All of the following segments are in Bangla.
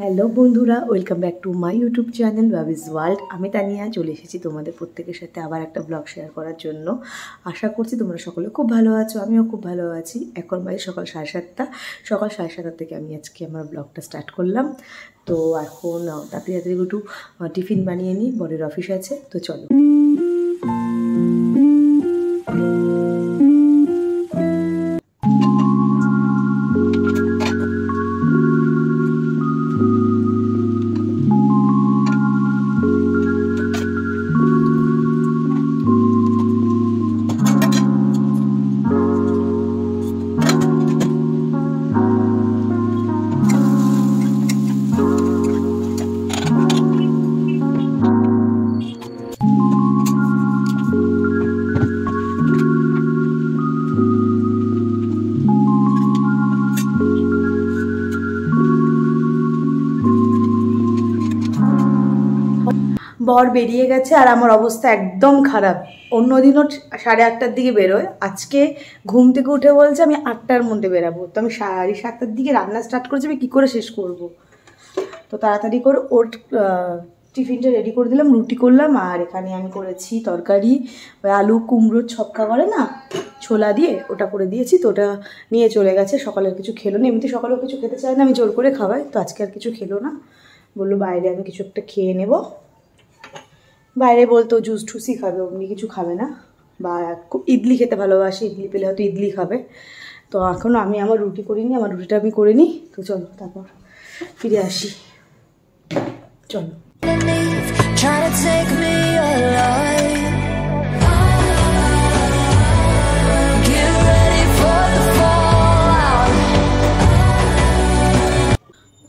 হ্যালো বন্ধুরা, welcome back to my YouTube channel Babiz world. আমি তানিয়া, চলে এসেছি তোমাদের প্রত্যেকের সাথে আবার একটা ব্লগ শেয়ার করার জন্য। আশা করছি তোমরা সকলে খুব ভালো আছো, আমিও খুব ভালো আছি। এখন বাজে সকাল সাড়ে সাতটা। সকাল সাড়ে সাতটা থেকে আমি আজকে আমার ব্লগটা স্টার্ট করলাম। তো এখন তাড়াতাড়ি তাড়াতাড়ি একটু টিফিন বানিয়ে নিই, বরের অফিস আছে। তো চলো। বর বেরিয়ে গেছে আর আমার অবস্থা একদম খারাপ। অন্যদিনও সাড়ে আটটার দিকে বেরোয়। আজকে ঘুম থেকে উঠে বলছে আমি আটটার মধ্যে বেরাবো। তো আমি সাড়ে সাতটার দিকে রান্না স্টার্ট করেছি, আমি কী করে শেষ করব? তো তাড়াতাড়ি করে ওর টিফিনটা রেডি করে দিলাম, রুটি করলাম আর এখানে আমি করেছি তরকারি। আলু কুমড়োর ছক্কা করে না, ছোলা দিয়ে ওটা করে দিয়েছি। তো ওটা নিয়ে চলে গেছে, সকালের কিছু খেলো না। এমনিতে সকালেও কিছু খেতে চায় না, আমি জোর করে খাওয়াই। তো আজকে আর কিছু খেলো না। বলল বাইরে আমি কিছু একটা খেয়ে নেব। বাইরে বলতো, জুস টুসই খাবে, অমনি কিছু খাবে না। বা খুব ইডলি খেতে ভালোবাসে, ইডলি পেলে হয়তো ইডলি খাবে। তো এখনও আমি আমার রুটি করিনি, আমার রুটিটা আমি করে নিই। তো চলো, তারপর ফিরে আসি। চলো.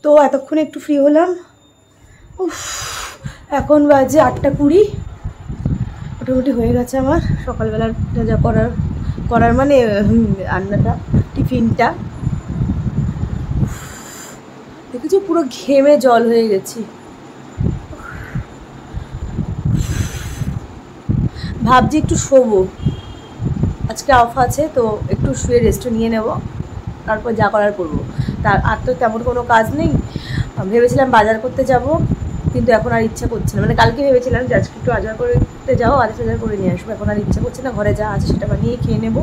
তো এতক্ষণে একটু ফ্রি হলাম। উফ। এখন বাজে আটটা কুড়ি। মোটামুটি হয়ে গেছে আমার। সকালবেলার যা করার করার মানে রান্নাটা, টিফিনটা। দেখেছ পুরো ঘেমে জল হয়ে গেছি। ভাবছি একটু শোবো। আজকে অফ আছে, তো একটু শুয়ে রেস্ট নিয়ে নেব। তারপর যা করার করব। তার আর তো তেমন কোনো কাজ নেই। ভেবেছিলাম বাজার করতে যাব। কিন্তু এখন আর ইচ্ছা করছে না। মানে কালকে ভেবেছিলাম যে আজকে একটু বাজার করতে যাও আজ বাজার করে নিয়ে আসব। এখন আর ইচ্ছা করছে না, ঘরে যা আছে সেটা বানিয়ে খেয়ে নেব।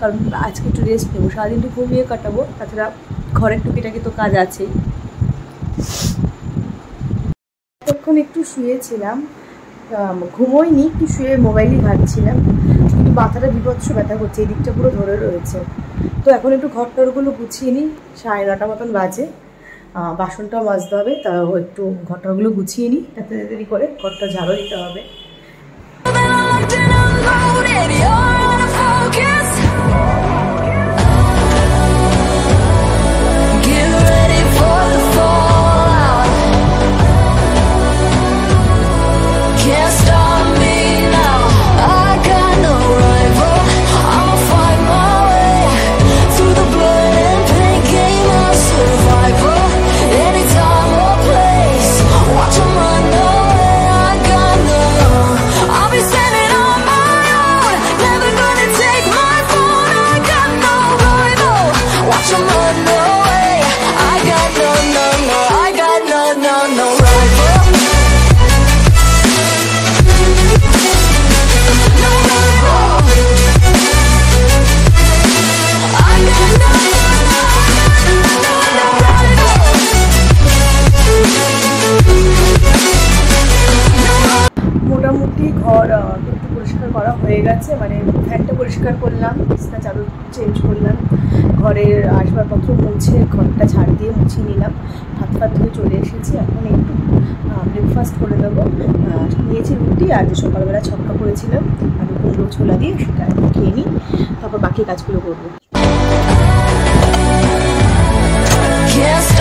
কারণ আজকে একটু রেস্ট নেব, সারাদিন একটু ঘুমিয়ে কাটাবো। তাছাড়া ঘরের টুকিটাকি তো কাজ আছেই। তখন একটু শুয়েছিলাম ঘুমোইনি, একটু শুয়ে মোবাইলই ঘাটছিলাম। কিন্তু মাথাটা বিভৎস ব্যথা করছে, এই দিকটা পুরো ধরে রয়েছে। তো এখন একটু ঘর টরগুলো গুছিয়ে নিই, সাড়ে নটা মতন বাজে। আহ, বাসনটাও মাজতে হবে তাও একটু ঘরটাগুলো গুছিয়ে নিই এতে তাড়াতাড়ি করে ঘরটা ঝাড়ও দিতে হবে। ঘর একটু পরিষ্কার করা হয়ে গেছে। মানে ফ্যানটা পরিষ্কার করলাম, বিছনা চাদর চেঞ্জ করলাম, ঘরের আসবাবপত্র মুছে, ঘরটা ঝাড় দিয়ে মুছিয়ে নিলাম। হাত ফাত ধুয়ে চলে এসেছি, এখন একটু ব্রেকফাস্ট করে দেবো। নিয়েছি রুটি আর যে সকালবেলা ছক্কা করেছিলাম, আমি কুমড়ো ছোলা দিয়ে সেটা খেয়ে নিই, তারপর বাকি কাজগুলো করব। Can't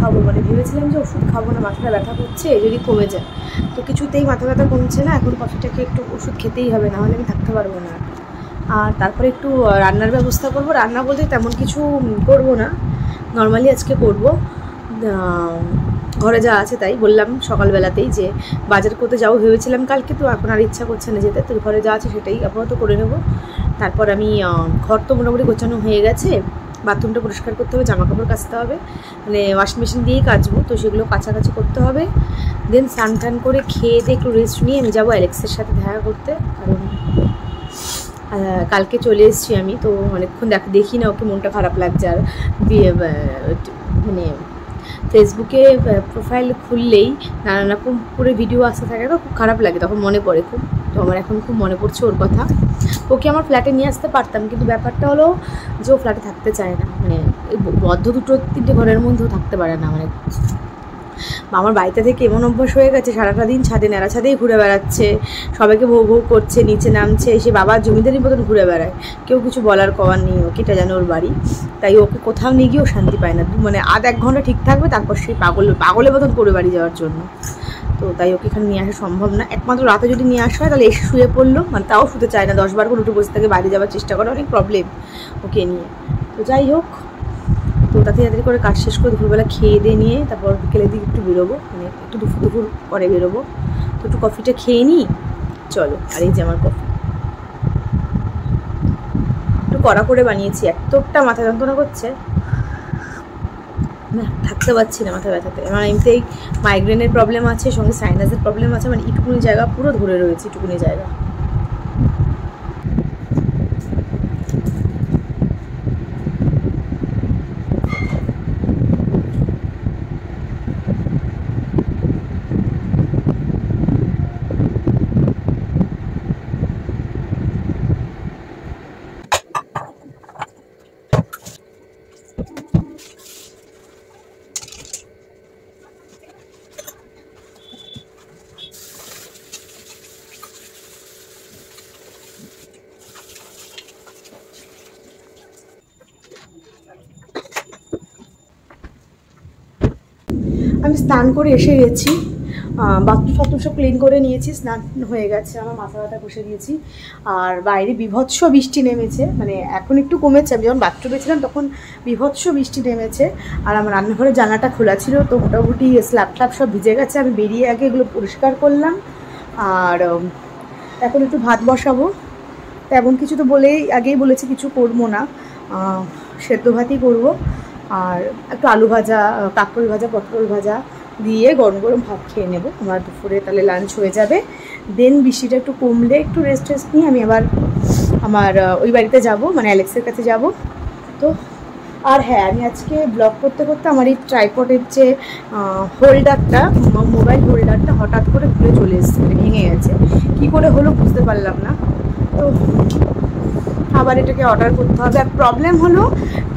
খাব। মানে ভেবেছিলাম যে ওষুধ খাব না, মাথাটা ব্যথা করছে যদি কমে যায়। তো কিছুতেই মাথা ব্যথা কমছে না, এখন কফিটাকে একটু ওষুধ খেতেই হবে না হলে আমি থাকতে পারব না। আর তারপরে একটু রান্নার ব্যবস্থা করব। রান্না বলতে তেমন কিছু করব না। নর্মালি আজকে করব। ঘরে যা আছে তাই বললাম সকালবেলাতেই যে, বাজার করতে যাব ভেবেছিলাম কালকে, তো এখন আর ইচ্ছা করছে না যেতে। তো ঘরে যা আছে সেটাই আপাতত করে নেব। তারপর আমি ঘর তো মোটামুটি গোছানো হয়ে গেছে। বাথরুমটা পরিষ্কার করতে হবে জামা কাপড় কাচতে হবে মানে ওয়াশিং মেশিন দিয়েই কাচবো, তো সেগুলো কাছাকাছি করতে হবে। দেন স্নান টান করে খেয়ে দিয়ে একটু রেস্ট নিয়ে আমি যাব অ্যালেক্সের সাথে দেখা করতে, কারণ কালকে চলে এসেছি আমি, তো অনেকক্ষণ দেখ, দেখি না ওকে, মনটা খারাপ লাগছে। আর মানে ফেসবুকে প্রোফাইল খুললেই নানান রকম করে ভিডিও আসতে থাকে, তো খুব খারাপ লাগে, তখন মনে পড়ে খুব। তো আমার এখন খুব মনে পড়ছে ওর কথা। ওকে আমার ফ্ল্যাটে নিয়ে আসতে পারতাম, কিন্তু ব্যাপারটা হলো যে ও ফ্ল্যাটে থাকতে চায় না। মানে বদ্ধ দুটো তিনটে ঘরের মধ্যেও থাকতে পারে না মানে আমার বাড়িতে থেকে এমন অভ্যাস হয়ে গেছে, সারাটা দিন ছাদে নেড়া ছাদেই ঘুরে বেড়াচ্ছে, সবাইকে ভৌ ভৌ করছে, নিচে নামছে, এসে বাবার জমিদারির মতন ঘুরে বেড়ায়। কেউ কিছু বলার কওয়ার নেই ওকে, এটা জানে ওর বাড়ি। তাই ওকে কোথাও নিয়ে গিয়েও শান্তি পায় না। মানে আধ এক ঘণ্টা ঠিক থাকবে, তারপর সেই পাগল, পাগলের মতন করে বাড়ি যাওয়ার জন্য। তো তাই ওকে এখানে নিয়ে আসা সম্ভব না। একমাত্র রাতে যদি নিয়ে আসা হয়, তাহলে এসে শুয়ে পড়ল। মানে তাও শুতে চায় না। দশ বার করে উঠে বসে থাকে, বাইরে যাওয়ার চেষ্টা করে। অনেক প্রবলেম ওকে নিয়ে। তো যাই হোক, তো তাড়াতাড়ি তাড়াতাড়ি করে কাজ শেষ করে দুপুরবেলা খেয়ে দিয়ে নিয়ে তারপর বিকেলের দিকে একটু বেরোবো। মানে একটু দুপুর দুপুর পরে বেরোবো। তো একটু কফিটা খেয়ে নিই। চলো, আর এই যে আমার কফি। একটু কড়া করে বানিয়েছি। এতটা মাথা যন্ত্রণা করছে। থাকতে পারছি না মাথা ব্যথাতে আমার এমনিতেই মাইগ্রেনের প্রবলেম আছে, সঙ্গে সাইনাসের প্রবলেম আছে মানে ইটুকুনি জায়গা পুরো ধরে রয়েছে ইটুকুনি জায়গা আমি স্নান করে এসে গেছি। বাথরুম ফাথরুম সব ক্লিন করে নিয়েছি, স্নান হয়ে গেছে, আমার মাথা ব্যথা বসে দিয়েছি। আর বাইরে বিভৎস বৃষ্টি নেমেছে মানে এখন একটু কমেছে, আমি যখন বাথরুমে ছিলাম তখন বিভৎস বৃষ্টি নেমেছে। আর আমার রান্নাঘরের জানালাটা খোলা ছিল, তো মোটামুটি স্ল্যাব ট্ল্যাব সব ভিজে গেছে, আমি বেরিয়ে আগে এগুলো পরিষ্কার করলাম। আর এখন একটু ভাত বসাবো। তেমন কিছু তো বলেই, আগেই বলেছি কিছু করব না। সেদ্ধ ভাতই করব। আর একটু আলু ভাজা কাঁকরোল ভাজা, পটল ভাজা দিয়ে গরম গরম ভাত খেয়ে নেব। আমার দুপুরে তাহলে লাঞ্চ হয়ে যাবে। দেন বৃষ্টিটা একটু কমলে একটু রেস্ট টেস্ট নিয়ে আমি আবার আমার ওই বাড়িতে যাব মানে অ্যালেক্সের কাছে যাব। তো, আর হ্যাঁ আমি আজকে ব্লগ করতে করতে আমার এই ট্রাইপডের যে হোল্ডারটা মোবাইল হোল্ডারটা হঠাৎ করে খুলে চলে এসেছে মানে ভেঙে গেছে। কী করে হলো বুঝতে পারলাম না। তো আবার এটাকে অর্ডার করতে হবে। আর প্রবলেম হলো,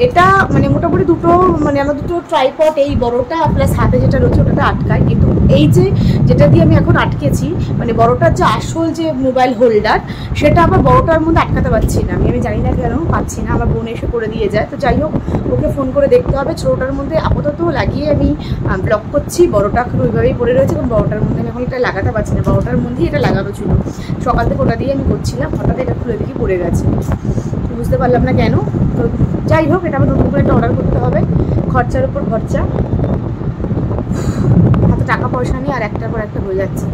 এটা মানে মোটামুটি দুটো মানে আমার দুটো ট্রাইপড এই বড়টা প্লাস হাতে যেটা রয়েছে ওটাতে আটকায়। কিন্তু এই যে যেটা দিয়ে আমি এখন আটকেছি মানে বড়টার যে আসল যে মোবাইল হোল্ডার সেটা আবার বড়টার মধ্যে আটকাতে পারছি না। আমি আমি জানি না কেন পাচ্ছি না, আমার বোন এসে করে দিয়ে যায়। তো যাই হোক, ওকে ফোন করে দেখতে হবে। ছোটোটার মধ্যে আপাতত লাগিয়ে আমি ব্লক করছি। বড়টা এখন ওইভাবেই পড়ে রয়েছে এবং বড়টার মধ্যে আমি এখন এটা লাগাতে পারছি না। বড়টার মধ্যেই এটা লাগানো ছিল। সকাল থেকে ওটা দিয়ে আমি করছিলাম। হঠাৎ এটা খুলে দেখি পড়ে গেছে। বুঝতে পারলাম না কেন। তো যাই হোক, এটা আবার নতুন করে একটা অর্ডার করতে হবে। খরচার উপর খরচা। হাতে টাকা পয়সা নেই, আর একটার পর একটা হয়ে যাচ্ছে।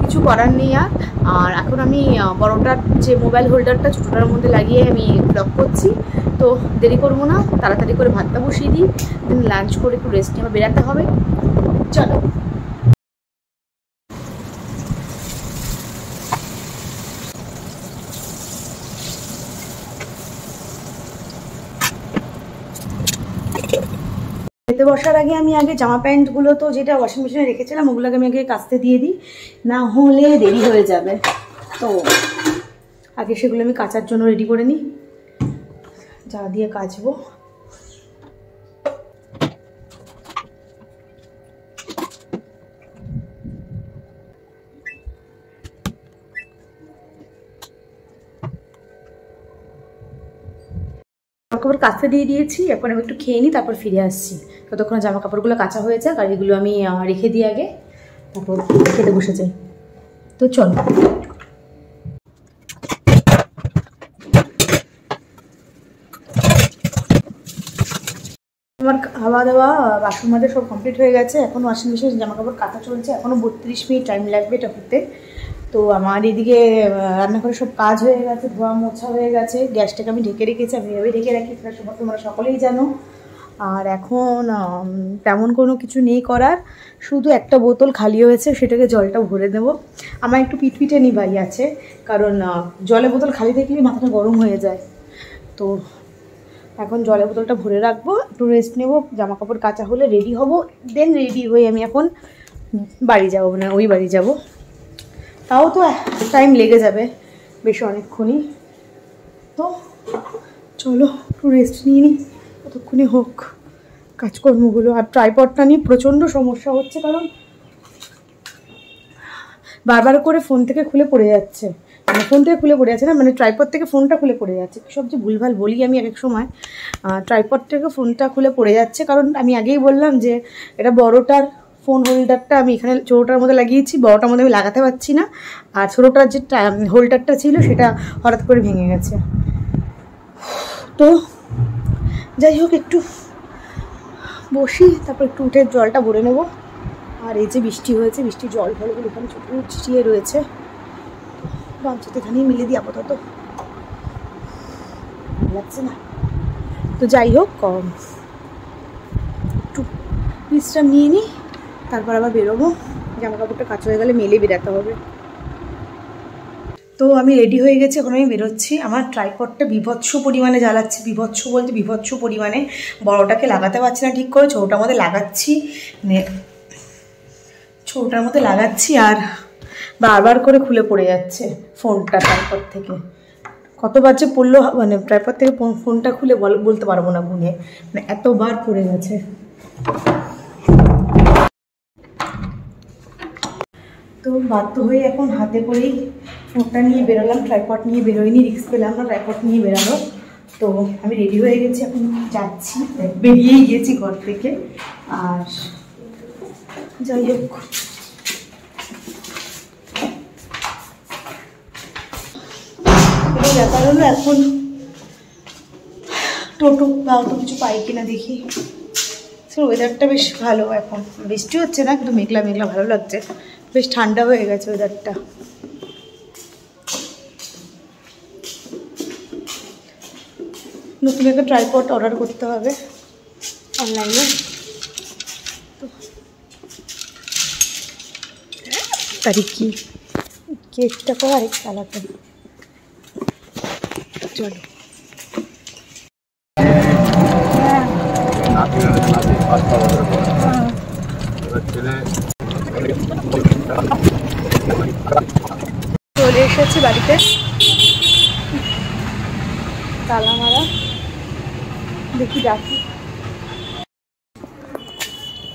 কিছু করার নেই আর। আর এখন আমি বড়টার যে মোবাইল হোল্ডারটা ছোটোটার মধ্যে লাগিয়ে আমি ব্লক করছি। তো দেরি করব না, তাড়াতাড়ি করে ভাতটা বসিয়ে দিই। দেন লাঞ্চ করে একটু রেস্ট নিয়ে বেরাতে হবে। চলো। বসার আগে আমি আগে জামা প্যান্টগুলো তো যেটা ওয়াশিং মেশিনে রেখেছিলাম, ওগুলোকে আমি আগে কাচতে দিয়ে দিই। না হলে দেরি হয়ে যাবে। তো আগে সেগুলো আমি কাচার জন্য রেডি করে নিই। যা দিয়ে কাচবো। কাপড় কাচতে দিয়ে দিয়েছি এখন আমি একটু খেয়ে নিই, তারপর ফিরে আসছি। ততক্ষণ জামা কাপড়গুলো কাঁচা হয়েছে আর এগুলো আমি রেখে দিই আগে, তারপর খেতে বসে যাই। তো চলো। আমার খাওয়া দাওয়া বাসন মাজা সব কমপ্লিট হয়ে গেছে, এখন ওয়াশিং মেশিন জামা কাপড় কাঁচা চলছে এখনও বত্রিশ মিনিট টাইম লাগবে এটা হতে তো আমার এদিকে রান্নাঘরে সব কাজ হয়ে গেছে, ধোয়া মোছা হয়ে গেছে, গ্যাসটাকে আমি ঢেকে রেখেছি, আমি এভাবে ঢেকে রাখি, সেটা তোমরা সকলেই জানো। আর এখন তেমন কোনো কিছু নেই করার, শুধু একটা বোতল খালি হয়েছে, সেটাকে জলটা ভরে দেবো। আমার একটু পিটপিটে নিভাই আছে, কারণ জলের বোতল খালি থাকলে মাথাটা গরম হয়ে যায়। তো এখন জলের বোতলটা ভরে রাখব, একটু রেস্ট নেব জামা কাপড় কাচা হলে রেডি হব দেন রেডি হয়ে আমি এখন বাড়ি যাব মানে ওই বাড়ি যাব। তাও তো টাইম লেগে যাবে বেশ অনেকক্ষণই। তো চলো একটু রেস্ট নিয়ে নিই কতক্ষণই হোক কাজকর্মগুলো। আর ট্রাইপডটা নিয়ে প্রচণ্ড সমস্যা হচ্ছে কারণ বারবার করে ফোন থেকে খুলে পড়ে যাচ্ছে। মানে ফোন থেকে খুলে পড়ে যাচ্ছে না মানে ট্রাইপড থেকে ফোনটা খুলে পড়ে যাচ্ছে। সব যে ভুলভাল বলি আমি এক এক সময় ট্রাইপড থেকে ফোনটা খুলে পড়ে যাচ্ছে। কারণ আমি আগেই বললাম যে এটা বড়টার ফোন হোল্ডারটা আমি এখানে ছোটোটার মধ্যে লাগিয়েছি, বড়টার মধ্যে আমি লাগাতে পারছি না। আর ছোটোটার যে হোল্ডারটা ছিল, সেটা হঠাৎ করে ভেঙে গেছে। তো যাই হোক, একটু বসি, তারপর একটু উঠে জলটা ভরে নেব। আর এই যে বৃষ্টি হয়েছে, বৃষ্টির জল ফলগুলো এখানে ছোটো ছিটিয়ে রয়েছে। গামছাতে এখানেই মিলে দিই আপাতত। লাগছে না। তো যাই হোক একটু বিশ্রাম নিয়ে নিই। তারপর আবার বেরোবো। জামা কাপড়টা কাঁচা হয়ে গেলে মেলে বেরাতে হবে। তো আমি রেডি হয়ে গেছি, এখন আমি বেরোচ্ছি। আমার ট্রাইপডটা বিভৎস পরিমাণে জ্বালাচ্ছে, বিভৎস বলতে বিভৎস পরিমাণে। বড়টাকে লাগাতে পারছি না ঠিক করে, ছোটোটার মধ্যে লাগাচ্ছি। মানে ছোটোটার মধ্যে লাগাচ্ছি আর বারবার করে খুলে পড়ে যাচ্ছে ফোনটা ট্রাইপড থেকে। কতবার যে পড়ল মানে ট্রাইপড থেকে ফোনটা খুলে বল- বলতে পারব না গুনে। মানে এতবার পড়ে গেছে। তো বাধ্য হয়ে এখন হাতে করেই ফোনটা নিয়ে বেরোলাম ট্রাইপড নিয়ে বেরোয়নি রিক্স পেলাম না ট্রাইপড নিয়ে বেরালো। তো আমি রেডি হয়ে গেছি, এখন যাচ্ছি, বেরিয়েই গেছি ঘর থেকে। আর যাই হোক। ব্যাপার হলো এখন টোটো বা অত কিছু পাই কিনা দেখি। ওয়েদারটা বেশ ভালো এখন। বৃষ্টি হচ্ছে না, কিন্তু মেঘলা মেঘলা ভালো লাগছে। বেশ ঠান্ডা হয়ে গেছে ওয়েদারটা নতুন একটা ট্রাইপড অর্ডার করতে হবে অনলাইনে তারিখ কি? কেকটা কো আরেক চালাতে চলো। চলে বাড়িতে। তালা মারা। দেখি ডাকি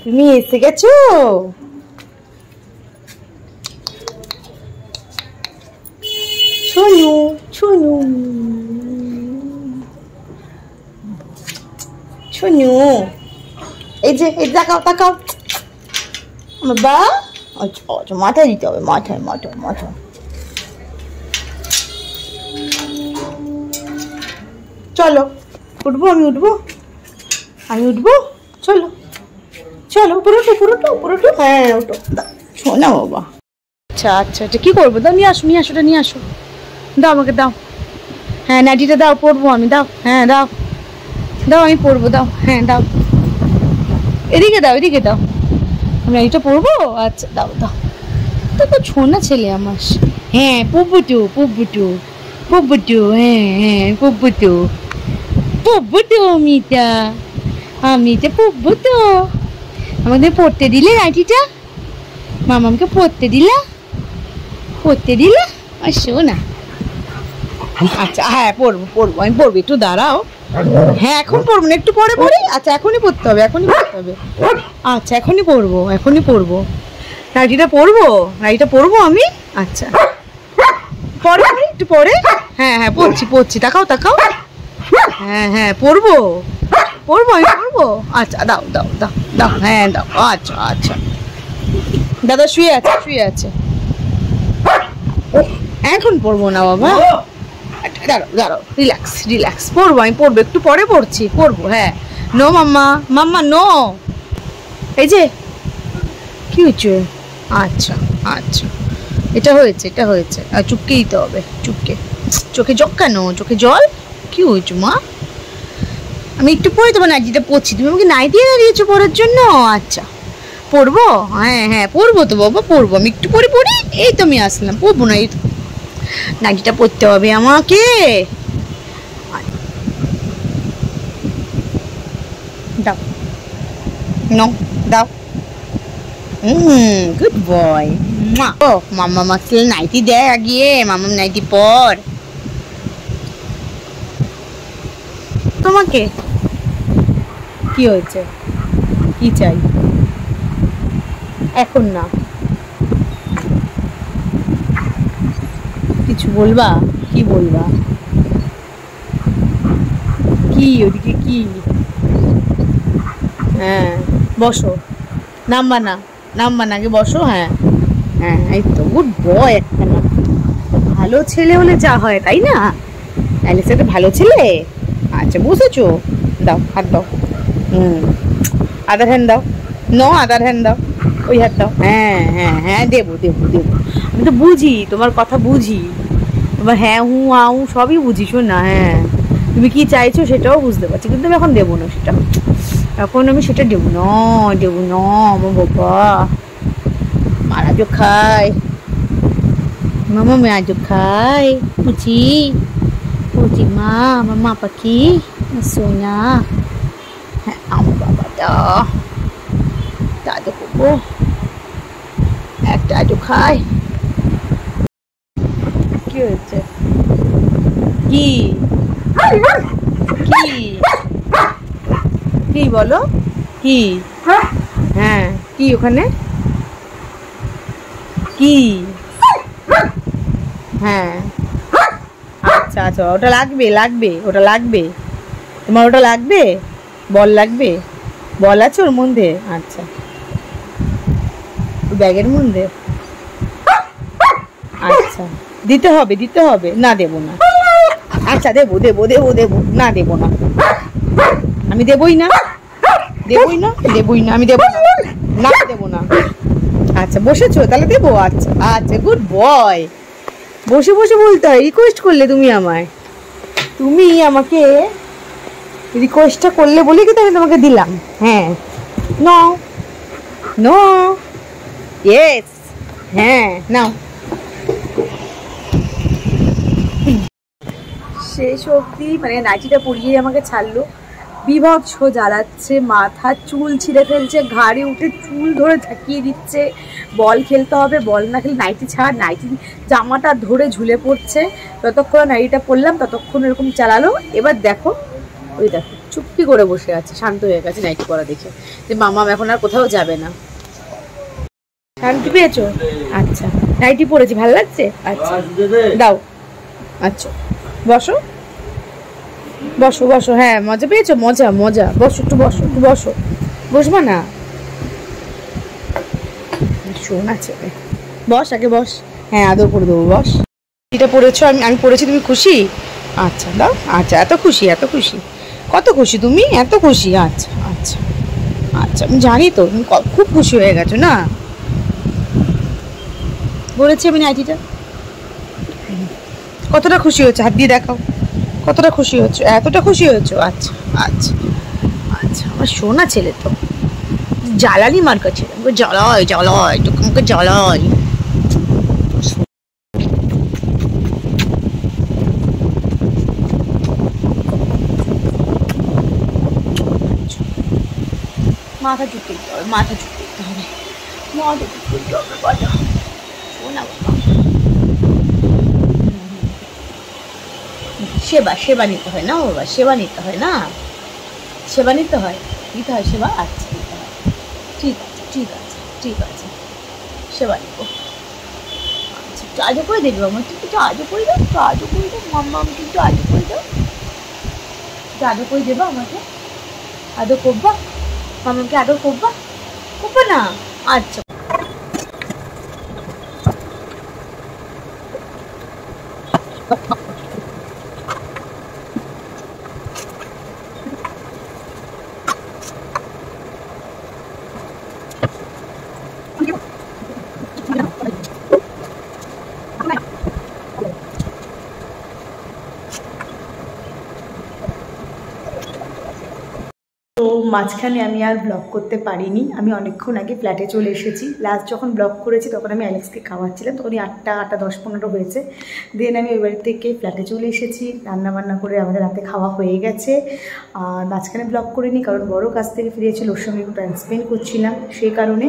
তুমি এসে গেছো? ছনু ছনু ছনু এই যে, এই তাকাও তাকাও বাবা আচ্ছা আচ্ছা মাথায় দিতে হবে, মাথায় মাথায় মাথায়। চলো। উঠবো আমি উঠবো। আমি উঠবো। চলো। চলো উঠো উপরে উঠো হ্যাঁ উঠো। দাও, শোনা বাবা। আচ্ছা আচ্ছা আচ্ছা কী করব? দাও নিয়ে আসো নিয়ে আসো ওটা নিয়ে আসো। দাও আমাকে দাও। হ্যাঁ নাইটিটা দাও পরবো আমি দাও। হ্যাঁ দাও। দাও আমি পরবো দাও। হ্যাঁ দাও। এদিকে দাও এদিকে দাও। আমি নাইটিটা পরবো? আচ্ছা দাও দাও। তো তো ছোনা ছেলে আমার। হ্যাঁ পুব্বুটু পুব্বুটু পুব্বুটু হ্যাঁ হ্যাঁ পুব্বুটু পুব্বুটু অমিতা। অমিতা পুব্বুটু আমাদের পড়তে দিলে নাইটিটা মামামকে পড়তে দিলা? পড়তে দিলা? আর শোনা। আচ্ছা হ্যাঁ পড়ব পড়ব। আমি পড়ব, একটু দাঁড়াও। হ্যাঁ এখন পড়ব না, একটু পরে পড়ি? আচ্ছা এখনই পড়তে হবে, এখনই পড়তে হবে। আচ্ছা এখনই পড়ব এখনই পড়ব। নাইটিটা পড়ব? নাইটিটা পড়ব আমি? আচ্ছা। পরে একটু পরে? হ্যাঁ হ্যাঁ পড়ছি পড়ছি। তাকাও তাকাও হ্যাঁ হ্যাঁ পড়ব পড়ব আমি পড়ব আচ্ছা দাও দাও দাও দাও হ্যাঁ দাও আচ্ছা আচ্ছা। দাদা শুয়ে আছে শুয়ে আছে। এখন পড়ব না বাবা। দাঁড়াও রিল্যাক্স রিল্যাক্স পড়ব আমি পড়ব একটু পরে পড়ছি পড়ব হ্যাঁ। নো মাম্মা মাম্মা নো এই যে, কি আচ্ছা আচ্ছা। এটা হয়েছে এটা হয়েছে। আর চুপকে দিতে হবে, চুপকে। চোখে জল কেন? চোখে জল? কি হয়েছে, মা? আমি একটু পরে তোমার নাইটিটা পড়ছি তুমি আমাকে নাইটি এনে দিয়েছ পড়ার জন্য? আচ্ছা। পড়ব হ্যাঁ হ্যাঁ পড়ব তো বাবা পড়ব আমি একটু পরে পড়ি এই তো আমি আসলাম। পড়ব না, এই তো। নাইটিটা পড়তে হবে আমাকে। দাও। নো দাও। হুম গুড বয় মা। ও মাম্মা মাসলে নাইটি দেয় আগিয়ে মাম্মা নাইটি পর। তোমাকে? কি হয়েছে? কি চাই? এখন না। কিছু বলবা? কি বলবা? কি? ওদিকে কি? হ্যাঁ বসো। নামবা না। নামবা না, আগে বসো হ্যাঁ। হ্যাঁ এই তো, গুড বয় একটা না ভালো ছেলে হলে যা হয়, তাই না? অ্যালিস একটা ভালো ছেলে। আচ্ছা বুঝেছ? দাও, হাত দাও। হুম। আদার হ্যান্ড দাও। ন, আদার হ্যান্ড দাও। ওই হাত দাও। হ্যাঁ হ্যাঁ হ্যাঁ দেবো দেবো দেবো। আমি তো বুঝি, তোমার কথা বুঝি। তোমার হ্যাঁ হু আউ সবই বুঝি না হ্যাঁ। তুমি কি চাইছো সেটাও বুঝতে পারছি, কিন্তু আমি এখন দেবো না সেটা। এখন আমি সেটা দেবো না দেবো না, আমার বাবা। মারা যো খায়। মামা মেয়া যো খায়, পুচি। পুচি মা আমার মা পাখি সোনা হ্যাঁ আমার বাবাটা দাদু করব একটা আজও খায় কি হয়েছে কি কি কি বলো কি হ্যাঁ কি ওখানে কি হ্যাঁ আচ্ছা আচ্ছা ওটা লাগবে লাগবে, ওটা লাগবে। তোমার ওটা লাগবে? বল লাগবে। বল আছে ওর মধ্যে? আচ্ছা। ব্যাগের মধ্যে? আচ্ছা দিতে হবে দিতে হবে। না, দেবো না। আচ্ছা দেবো দেবো দেবো দেবো। না দেবো না। আমি দেবই না। দেবই না দেবই না, আমি দেবো না। না, দেবো না। আচ্ছা বসেছো? তাহলে দেবো আচ্ছা। আচ্ছা গুড বয় বসে বসে বলতে হয় রিকোয়েস্ট করলে তুমি আমায়। তুমি আমাকে রিকোয়েস্টটা করলে বলে কি তো আমি তোমাকে দিলাম। হ্যাঁ। নো নো ইয়েস হ্যাঁ নাও। শেষ অবধি মানে নাইটিটা পরিয়ে আমাকে ছাড়লো। বিভৎস জ্বালাচ্ছে, মাথা চুল ছিঁড়ে ফেলছে, ঘাড়ে উঠে চুল ধরে ঝাঁকিয়ে দিচ্ছে। বল খেলতে হবে, বল না খেলে নাইটি ছাড়, নাইটি জামাটা ধরে ঝুলে পড়ছে। যতক্ষণ নাইটিটা পরলাম, ততক্ষণ এরকম চালালো। এবার দেখো, ওই দেখো, চুপটি করে বসে আছে, শান্ত হয়ে গেছে নাইটি পরা দেখে। যে মামা এখন আর কোথাও যাবে না। শান্তি পেয়েছ? আচ্ছা নাইটি পরেছি, ভালো লাগছে? আচ্ছা দাও। আচ্ছা বসো। বসো বসো হ্যাঁ মজা পেয়েছ? মজা মজা। বসো, একটু বসো একটু বসো। বসবা না? শোন বস, আগে বস। হ্যাঁ আদর করে দেবো, বস। এটা পড়েছো? আমি আমি পড়েছি, তুমি খুশি? আচ্ছা দাও। আচ্ছা এত খুশি এত খুশি। কত খুশি তুমি? এত খুশি। আচ্ছা আচ্ছা। আচ্ছা আমি জানি তো, তুমি খুব খুশি হয়ে গেছো, না? বলেছি আমি নাইটিটা কতটা খুশি হচ্ছে হাত দিয়ে দেখাও। কতটা খুশি হচ্ছে? এতটা খুশি হয়েছো? আচ্ছা আচ্ছা আচ্ছা আমার সোনা ছেলে তো। জ্বালানি মার্কা ছেলে। আমাকে জ্বালায় জ্বালায়, তোকে আমাকে জ্বালায়। মাথা চুপতে দিতে হবে, মাথা দিতে হবে। মাথা চুপতে দিতে হবে বাজা শোনা বাবা। সেবা সেবা নিতে হয় না বাবা, সেবা নিতে হয় না। সেবা নিতে হয় নিতে হয় সেবা আচ্ছা নিতে হয়। ঠিক আছে ঠিক আছে ঠিক আছে, সেবা নিব। আচ্ছা একটু আজও করে দেবে আমার তুই একটু আজও করে দাও, একটু আজও করে দাও মাম্মা আমাকে একটু আজও করে দাও। একটু আজও করে দেবো আমাকে? আদৌ করবা? মামাকে আদৌ করবা? করবা না? আচ্ছা তো মাঝখানে আমি আর ব্লগ করতে পারিনি। আমি অনেকক্ষণ আগে ফ্ল্যাটে চলে এসেছি। লাস্ট যখন ব্লগ করেছি, তখন আমি অ্যালেক্সকে খাওয়াচ্ছিলাম। তখনই আটটা আটটা দশ পনেরো হয়েছে। দেন আমি ওই বাড়ি থেকে ফ্ল্যাটে চলে এসেছি। রান্না বান্না করে আমাদের রাতে খাওয়া হয়ে গেছে। আর মাঝখানে ব্লগ করিনি, কারণ বড় কাছ থেকে ফিরেছিল ওর সঙ্গে একটু টাইম স্পেন্ড করছিলাম সেই কারণে।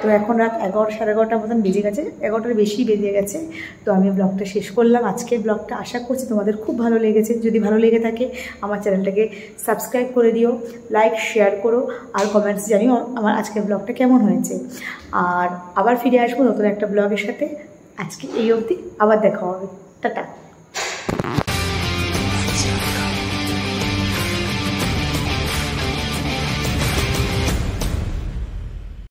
তো এখন রাত এগারো, সাড়ে এগারোটার মতন বেজে গেছে, এগারোটার বেশি বেজে গেছে। তো আমি ব্লগটা শেষ করলাম। আজকের ব্লগটা আশা করছি তোমাদের খুব ভালো লেগেছে। যদি ভালো লেগে থাকে, আমার চ্যানেলটাকে সাবস্ক্রাইব করে দিও। লাইক শেয়ার করো আর কমেন্টস জানিও আমার আজকের ব্লগটা কেমন হয়েছে। আর আবার ফিরে আসব নতুন একটা ব্লগের সাথে। আজকে এই অবধি, আবার দেখা হবে। টাটা।